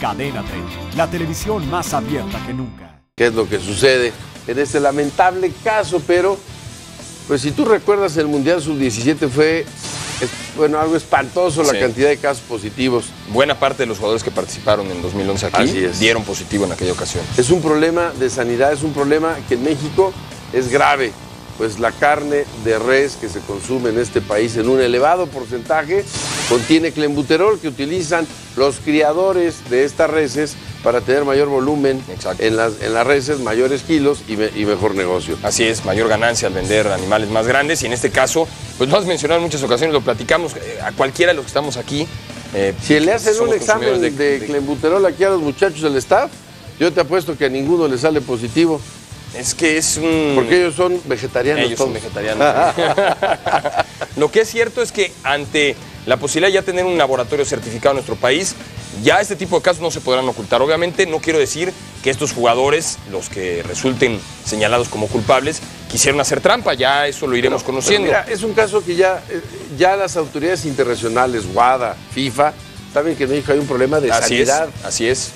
Cadena 30, la televisión más abierta que nunca. ¿Qué es lo que sucede en este lamentable caso? Pero, pues si tú recuerdas, el Mundial Sub-17 fue, es- bueno, algo espantoso la Sí. cantidad de casos positivos. Buena parte de los jugadores que participaron en 2011 aquí Así es. dieron positivo en aquella ocasión. Es un problema de sanidad, es un problema que en México es grave, pues la carne de res que se consume en este país en un elevado porcentaje contiene clenbuterol que utilizan los criadores de estas reses para tener mayor volumen Exacto. en las, en las reses, mayores kilos y, me- y mejor negocio. Así es, mayor ganancia al vender animales más grandes y en este caso, pues lo has mencionado en muchas ocasiones, lo platicamos eh, a cualquiera de los que estamos aquí. eh, Si le hacen un examen consumidores de, clenbuterol aquí a los muchachos del staff, yo te apuesto que a ninguno le sale positivo, Es que es un... porque ellos son vegetarianos Ellos son vegetarianos. Lo que es cierto es que ante la posibilidad de ya tener un laboratorio certificado en nuestro país, ya este tipo de casos no se podrán ocultar. Obviamente no quiero decir que estos jugadores, los que resulten señalados como culpables, quisieron hacer trampa, ya eso lo iremos Pero conociendo. mira, es un caso que ya, eh, ya las autoridades internacionales, WADA, FIFA, saben que en México hay un problema de Así es, sanidad. así es.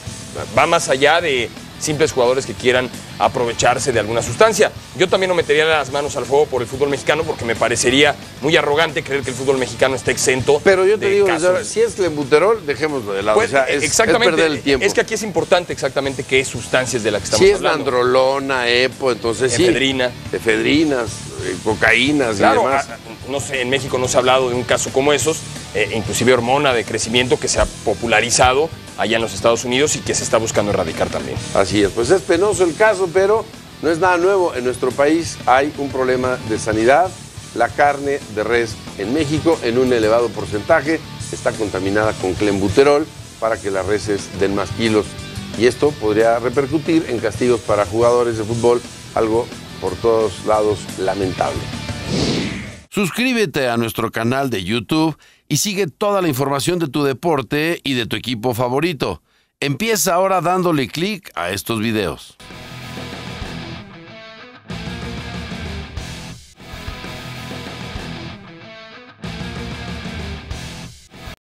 Va más allá de simples jugadores que quieran aprovecharse de alguna sustancia. Yo también no metería las manos al fuego por el fútbol mexicano porque me parecería muy arrogante creer que el fútbol mexicano está exento. Pero yo te de digo, casos. si es clenbuterol, dejémoslo de lado. Pues, o sea, es, exactamente. es perder el tiempo. Es que aquí es importante exactamente qué sustancias de las que estamos si es hablando. nandrolona, EPO, entonces sí. Efedrina. Efedrinas, eh, cocaínas Claro, y demás. ah, no sé, en México no se ha hablado de un caso como esos, eh, inclusive hormona de crecimiento que se ha popularizado allá en los Estados Unidos y que se está buscando erradicar también. Así es, pues es penoso el caso, pero no es nada nuevo. En nuestro país hay un problema de sanidad. La carne de res en México, en un elevado porcentaje, está contaminada con clenbuterol para que las reses den más kilos. Y esto podría repercutir en castigos para jugadores de fútbol, algo por todos lados lamentable. Suscríbete a nuestro canal de YouTube y sigue toda la información de tu deporte y de tu equipo favorito. Empieza ahora dándole clic a estos videos.